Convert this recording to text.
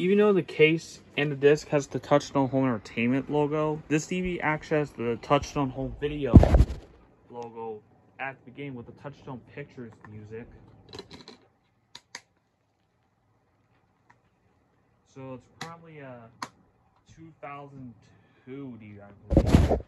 even though the case and the disc has the Touchstone Home Entertainment logo, this TV actually has the Touchstone Home Video logo at the game with the Touchstone Pictures music. So it's probably uh, a 2002 DVD, I believe.